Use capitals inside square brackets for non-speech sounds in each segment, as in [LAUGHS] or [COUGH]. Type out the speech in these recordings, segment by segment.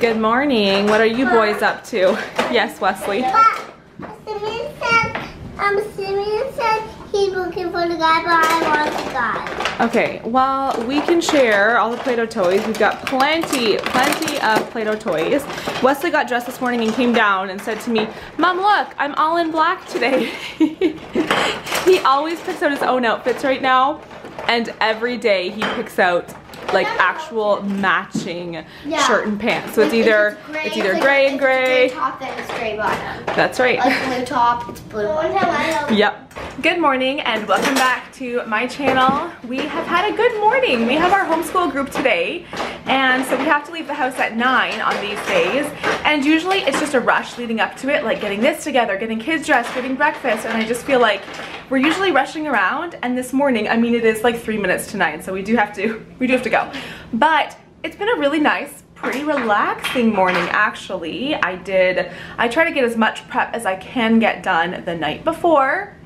Good morning. What are you boys up to? [LAUGHS] Yes, Wesley. Simeon said, um, Simeon said he's looking for the guy, but I want the guy. Okay, well, we can share all the Play-Doh toys. We've got plenty, plenty of Play-Doh toys. Wesley got dressed this morning and came down and said to me, Mom, look, I'm all in black today. [LAUGHS] he always picks out his own outfits right now, and every day he picks out like actual matching Yeah. shirt and pants. So it's either gray, it's either like- gray and it's Gray gray. top and it's gray bottom. That's right. Like blue top, it's blue bottom. Yep. Good morning and welcome back to my channel. We have had a good morning. We have our homeschool group today and so we have to leave the house at 9 on these days and usually it's just a rush leading up to it like getting this together, getting kids dressed, getting breakfast and I just feel like we're usually rushing around and this morning, I mean it is like 3 minutes to 9 so we do have to, [LAUGHS] we do have to go. But it's been a really nice pretty relaxing morning actually. I did, I try to get as much prep as I can get done the night before.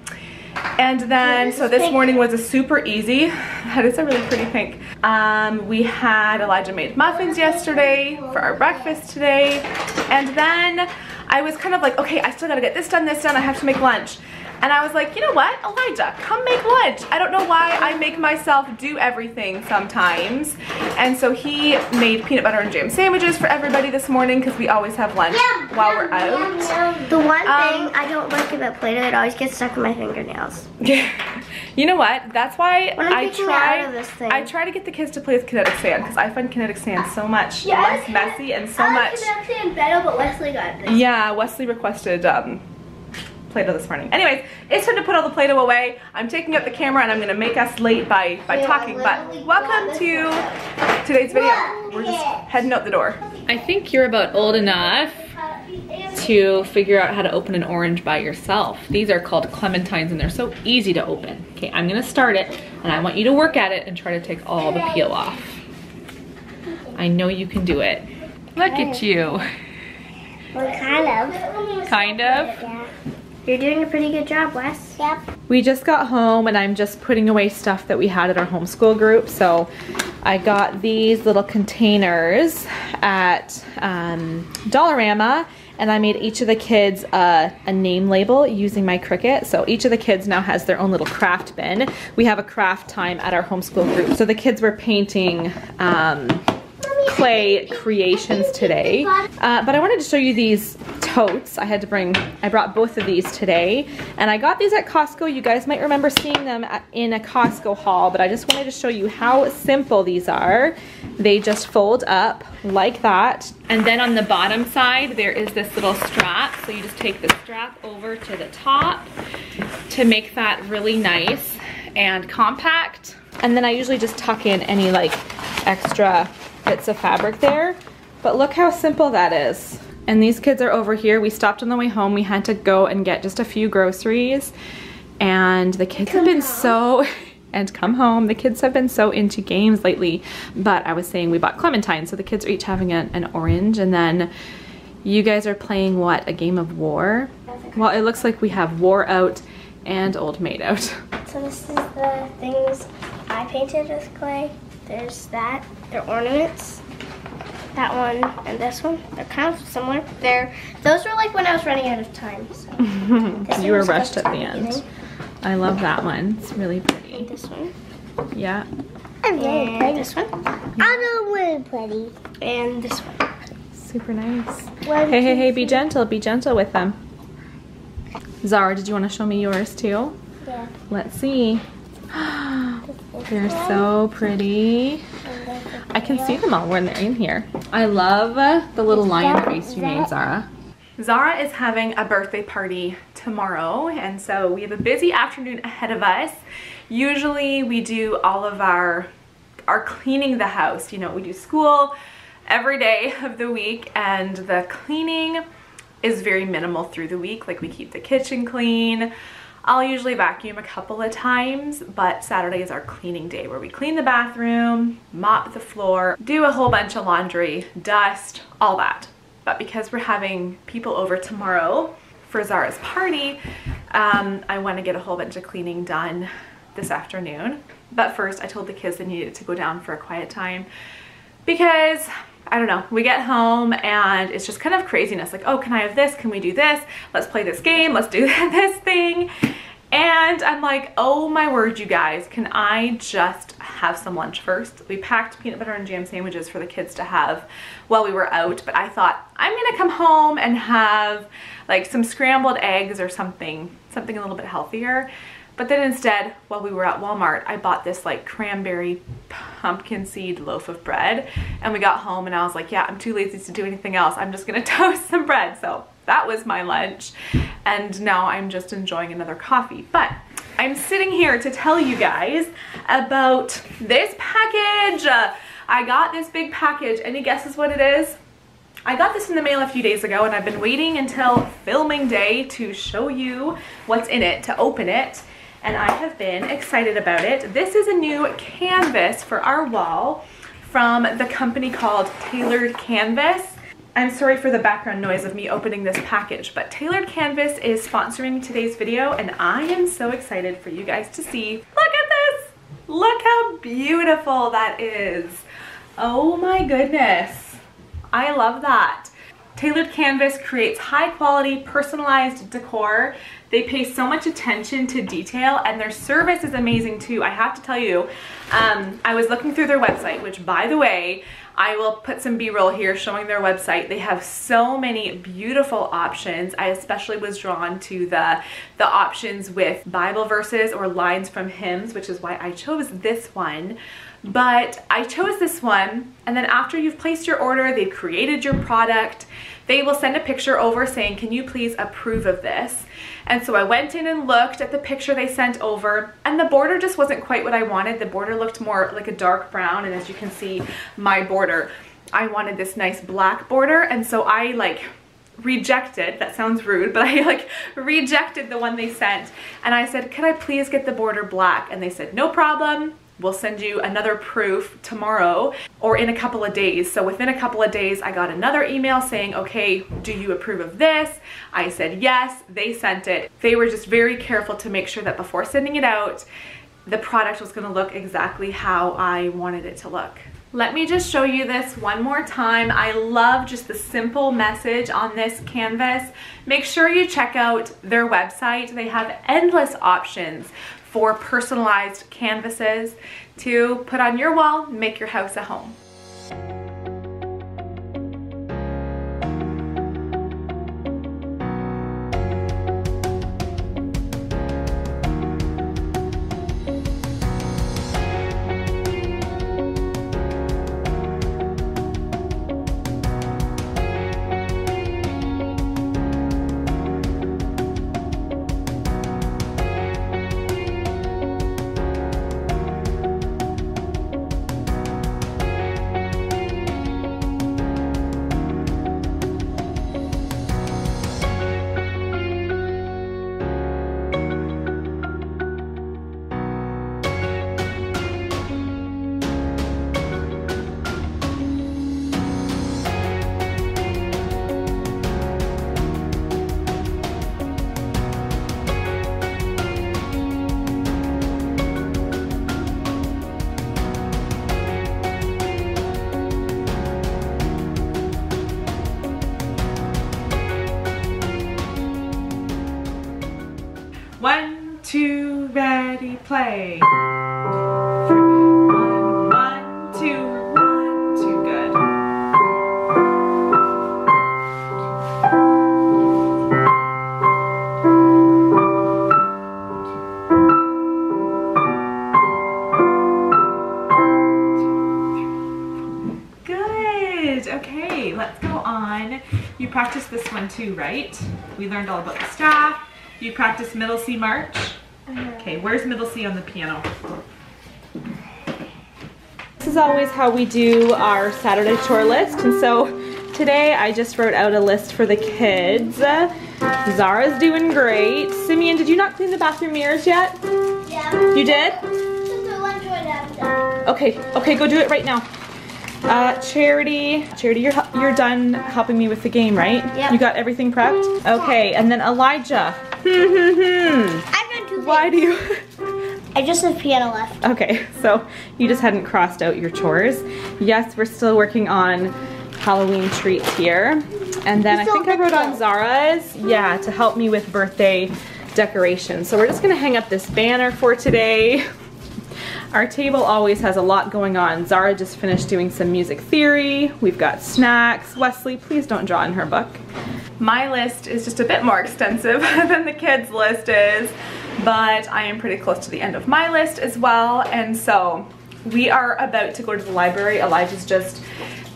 And then, so this morning was a super easy, [LAUGHS] that is a really pretty pink. Um, we had Elijah made muffins yesterday for our breakfast today. And then I was kind of like, okay, I still gotta get this done, this done, I have to make lunch. And I was like, you know what, Elijah, come make lunch. I don't know why I make myself do everything sometimes. And so he made peanut butter and jam sandwiches for everybody this morning because we always have lunch while we're out. The one Um, thing I don't like about Play-Doh, it always gets stuck in my fingernails. [LAUGHS] you know what? That's why I'm I taking it try. out of this thing. I try to get the kids to play with kinetic sand because I find kinetic sand so much Yeah, less messy and so much. in better, but Wesley got this. Yeah, Wesley requested um, Play-Doh this morning. Anyways, it's time to put all the Play-Doh away. I'm taking up the camera and I'm gonna make us late by by Yeah, talking. But welcome to today's video. Look We're just heading out the door. I think you're about old enough to figure out how to open an orange by yourself. These are called clementines and they're so easy to open. Okay, I'm gonna start it and I want you to work at it and try to take all the peel off. I know you can do it. Look at you. Well, kind of. Kind of. Yeah. You're doing a pretty good job, Wes. Yep. We just got home and I'm just putting away stuff that we had at our homeschool group. So I got these little containers at um, Dollarama and I made each of the kids a, a name label using my Cricut. So each of the kids now has their own little craft bin. We have a craft time at our homeschool group. So the kids were painting um, clay creations today. Uh, but I wanted to show you these totes. I had to bring, I brought both of these today. And I got these at Costco. You guys might remember seeing them at, in a Costco haul, but I just wanted to show you how simple these are. They just fold up like that. And then on the bottom side, there is this little strap. So you just take the strap over to the top to make that really nice and compact. And then I usually just tuck in any like extra bits of fabric there. But look how simple that is. And these kids are over here. We stopped on the way home. We had to go and get just a few groceries. And the kids have been so, [LAUGHS] and come home. The kids have been so into games lately. But I was saying we bought clementine. So the kids are each having a, an orange. And then you guys are playing what? A game of war? Well, it looks like we have war out and old maid out. [LAUGHS] So this is the things I painted with clay. There's that. They're ornaments. That one and this one. They're kind of similar. They're those were like when I was running out of time. So [LAUGHS] you were rushed at the beginning. end. I love that one. It's really And pretty. this one. Yeah. I'm really pretty. This one. I'm really pretty. And this one. Super nice. One, Hey, hey, hey, be gentle. Be gentle with them. Zara, did you want to show me yours too? Yeah. Let's see. [GASPS] They're so pretty. I can see them all when they're in here. I love the little lion face you made, Zara. Zara is having a birthday party tomorrow, and so we have a busy afternoon ahead of us. Usually we do all of our our cleaning the house. You know, we do school every day of the week, and the cleaning is very minimal through the week. Like we keep the kitchen clean. I'll usually vacuum a couple of times, but Saturday is our cleaning day where we clean the bathroom, mop the floor, do a whole bunch of laundry, dust, all that. But because we're having people over tomorrow for Zara's party, um, I want to get a whole bunch of cleaning done this afternoon. But first, I told the kids they needed to go down for a quiet time because I don't know, we get home and it's just kind of craziness. Like, oh, can I have this? Can we do this? Let's play this game. Let's do [LAUGHS] this thing. And I'm like, oh my word, you guys, can I just have some lunch first? We packed peanut butter and jam sandwiches for the kids to have while we were out, but I thought I'm gonna come home and have like some scrambled eggs or something, something a little bit healthier. But then instead, while we were at Walmart, I bought this like cranberry pumpkin seed loaf of bread and we got home and I was like, yeah, I'm too lazy to do anything else. I'm just gonna [LAUGHS] toast some bread. So that was my lunch. And now I'm just enjoying another coffee. But I'm sitting here to tell you guys about this package. I got this big package. Any guesses what it is? I got this in the mail a few days ago and I've been waiting until filming day to show you what's in it, to open it and I have been excited about it. This is a new canvas for our wall from the company called Tailored Canvas. I'm sorry for the background noise of me opening this package, but Tailored Canvas is sponsoring today's video and I am so excited for you guys to see. Look at this! Look how beautiful that is. Oh my goodness. I love that. Tailored Canvas creates high quality personalized decor they pay so much attention to detail and their service is amazing too. I have to tell you, um, I was looking through their website, which by the way, I will put some b-roll here showing their website. They have so many beautiful options. I especially was drawn to the, the options with Bible verses or lines from hymns, which is why I chose this one. But I chose this one and then after you've placed your order, they've created your product, they will send a picture over saying, can you please approve of this? And so I went in and looked at the picture they sent over and the border just wasn't quite what I wanted. The border looked more like a dark brown and as you can see, my border, I wanted this nice black border and so I like rejected, that sounds rude, but [LAUGHS] I like rejected the one they sent and I said, could I please get the border black? And they said, no problem we'll send you another proof tomorrow or in a couple of days. So within a couple of days, I got another email saying, okay, do you approve of this? I said yes, they sent it. They were just very careful to make sure that before sending it out, the product was gonna look exactly how I wanted it to look. Let me just show you this one more time. I love just the simple message on this canvas. Make sure you check out their website. They have endless options for personalized canvases to put on your wall, make your house a home. Play. One, one, two, one, two, good. Good, okay, let's go on. You practiced this one too, right? We learned all about the staff. You practice middle C march? Okay, where's middle C on the piano? This is always how we do our Saturday chore list. And so today I just wrote out a list for the kids. Zara's doing great. Simeon, did you not clean the bathroom mirrors yet? Yeah. You did? Okay, okay, go do it right now. Uh, Charity, Charity, you're you're done helping me with the game, right? Yeah. You got everything prepped? Okay, and then Elijah. Hmm, hmm, hmm. I've done two Why do you? I just have piano left. Okay, so you just hadn't crossed out your chores. Yes, we're still working on Halloween treats here. And then I think I wrote on Zara's, yeah, to help me with birthday decorations. So we're just gonna hang up this banner for today. [LAUGHS] Our table always has a lot going on. Zara just finished doing some music theory. We've got snacks. Wesley, please don't draw in her book. My list is just a bit more extensive [LAUGHS] than the kids' list is, but I am pretty close to the end of my list as well. And so we are about to go to the library. Elijah's just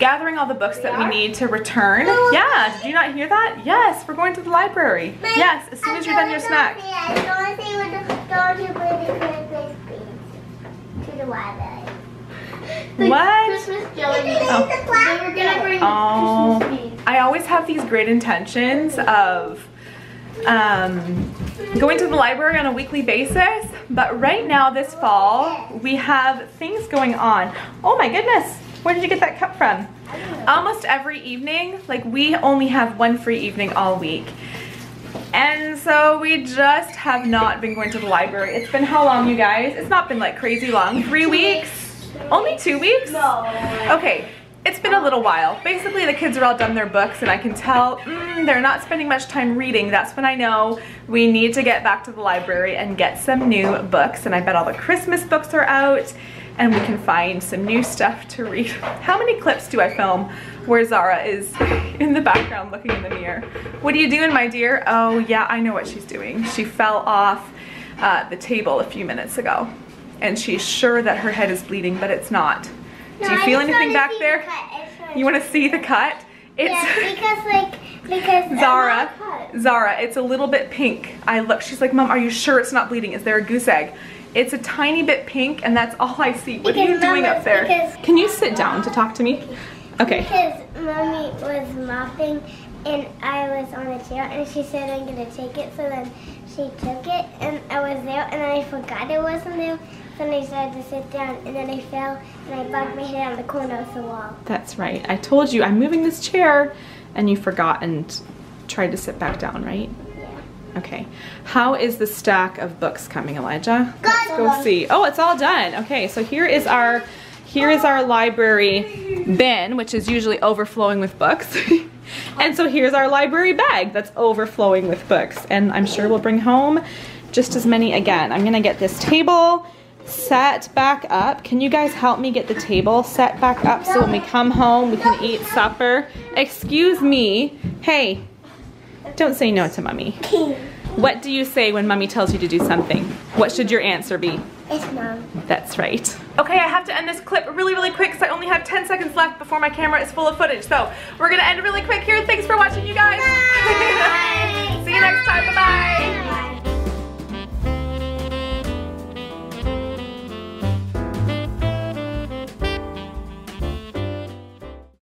gathering all the books that we need to return. Yeah, did you not hear that? Yes, we're going to the library. Yes, as soon as you're done your snack. The. What? Christmas jelly. Oh. They were gonna bring Oh. Christmas. I always have these great intentions of um, going to the library on a weekly basis, but right now this fall, we have things going on. Oh my goodness, where did you get that cup from? Almost every evening, like we only have one free evening all week. And so we just have not been going to the library. It's been how long, you guys? It's not been like crazy long. Three weeks? Only two weeks? No. Okay, it's been a little while. Basically, the kids are all done their books and I can tell mm, they're not spending much time reading. That's when I know we need to get back to the library and get some new books. And I bet all the Christmas books are out and we can find some new stuff to read. How many clips do I film where Zara is [LAUGHS] in the background looking in the mirror? What are you doing, my dear? Oh yeah, I know what she's doing. She fell off uh, the table a few minutes ago and she's sure that her head is bleeding, but it's not. Do you feel anything back there? You want to see the cut? It's Yeah, because like because [LAUGHS] Zara. Cut. Zara, it's a little bit pink. I look, she's like, Mom, are you sure it's not bleeding? Is there a goose egg? It's a tiny bit pink and that's all I see. What are you doing up there? Can you sit down to talk to me? Okay. Because mommy was mopping and I was on a chair and she said I'm gonna take it so then she took it and I was there and then I forgot it wasn't there. So then I started to sit down and then I fell and I bumped my head on the corner of the wall. That's right. I told you I'm moving this chair and you forgot and tried to sit back down, right? Yeah. Okay. How is the stack of books coming, Elijah? Let's go see. Oh, it's all done. Okay, so here is our here is our library bin, which is usually overflowing with books. [LAUGHS] and so here's our library bag that's overflowing with books. And I'm sure we'll bring home just as many again. I'm gonna get this table set back up. Can you guys help me get the table set back up so when we come home we can eat supper? Excuse me. Hey, don't say no to mommy. What do you say when mommy tells you to do something? What should your answer be? Mom. That's right. Okay, I have to end this clip really, really quick because I only have 10 seconds left before my camera is full of footage. So we're going to end really quick here. Thanks for watching, you guys. [LAUGHS] See you next time. Bye-bye.